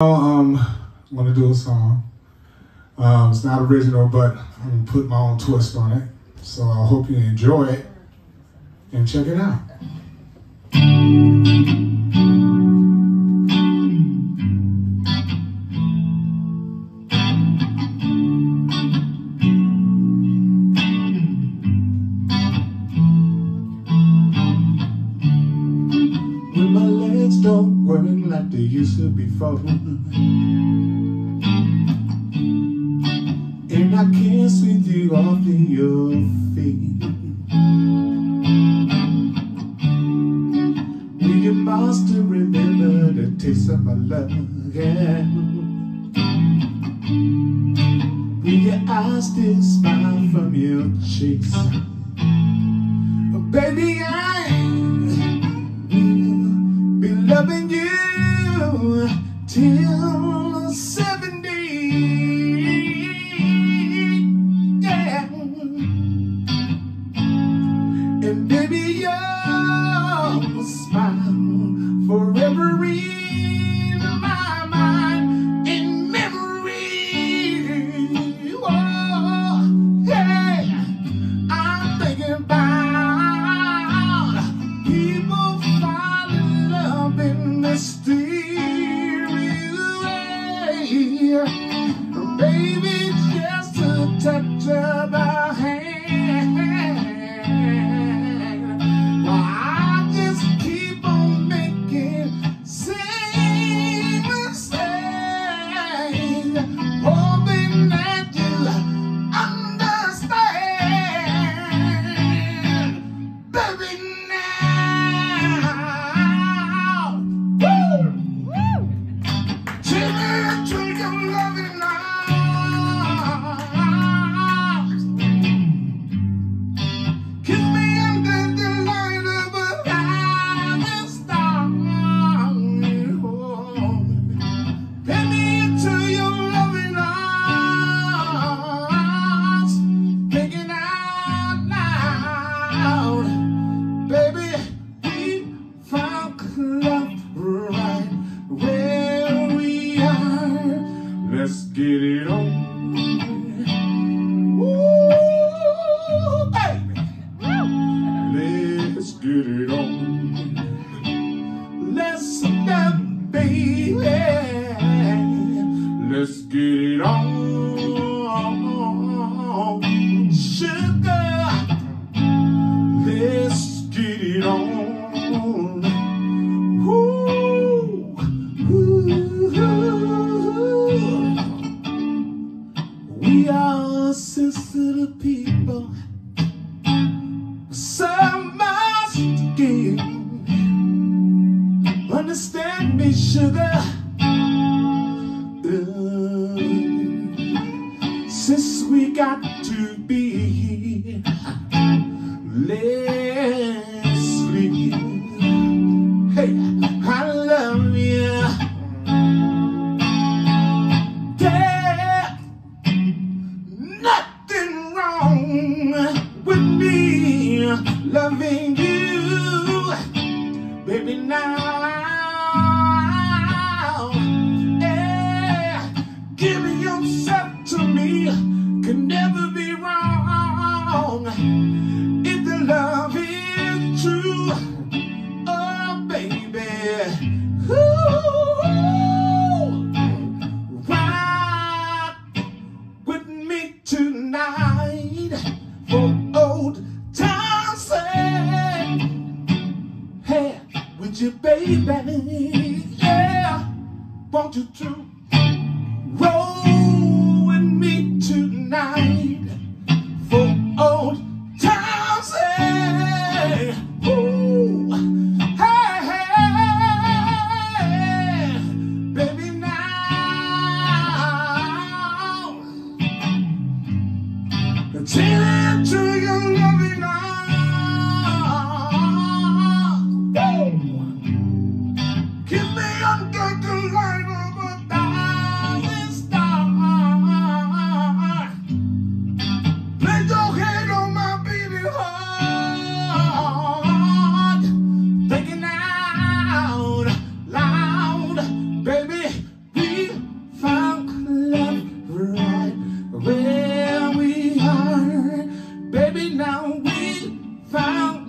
Um, I'm gonna do a song. Um, it's not original, but I'm gonna put my own twist on it. So I hope you enjoy it and check it out. And I can't sweep you off in your feet Will you master remember the taste of my love again? Will your eyes still smile from your cheeks? Oh, baby, till a Let's get it on. Sugar. Let's get it on. Ooh, ooh. We are sensitive people. So much to give. Understand me, sugar. Wrong with me loving you, baby. Now, want you to. Roll now we found